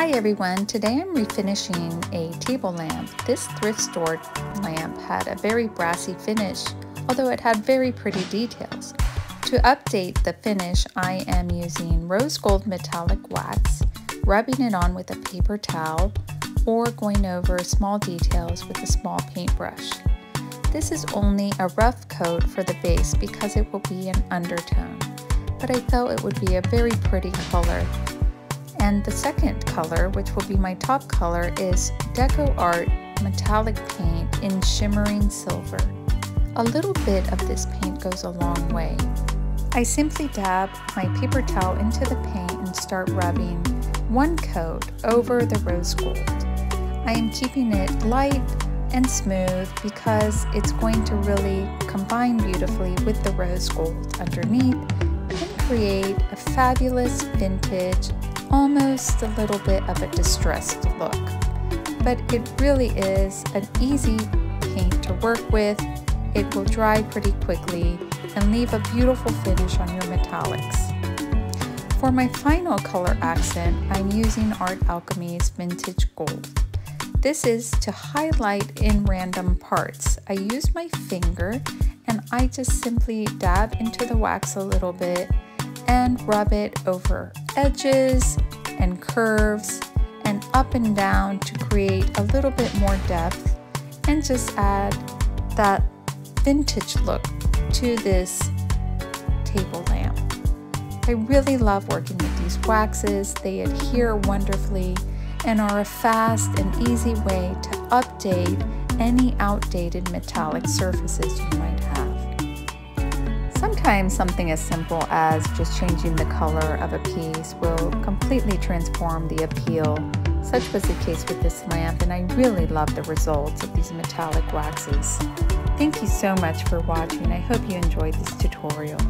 Hi everyone, today I'm refinishing a table lamp. This thrift store lamp had a very brassy finish, although it had very pretty details. To update the finish, I am using rose gold metallic wax, rubbing it on with a paper towel, or going over small details with a small paintbrush. This is only a rough coat for the base because it will be an undertone, but I felt it would be a very pretty color and the second color, which will be my top color, is Deco Art Metallic Paint in Shimmering Silver. A little bit of this paint goes a long way. I simply dab my paper towel into the paint and start rubbing one coat over the rose gold. I am keeping it light and smooth because it's going to really combine beautifully with the rose gold underneath and create a fabulous vintage almost a little bit of a distressed look. But it really is an easy paint to work with. It will dry pretty quickly and leave a beautiful finish on your metallics. For my final color accent, I'm using Art Alchemy's Vintage Gold. This is to highlight in random parts. I use my finger and I just simply dab into the wax a little bit and rub it over edges and curves and up and down to create a little bit more depth and just add that vintage look to this table lamp. I really love working with these waxes. They adhere wonderfully and are a fast and easy way to update any outdated metallic surfaces you might. Sometimes something as simple as just changing the color of a piece will completely transform the appeal. Such was the case with this lamp and I really love the results of these metallic waxes. Thank you so much for watching. I hope you enjoyed this tutorial.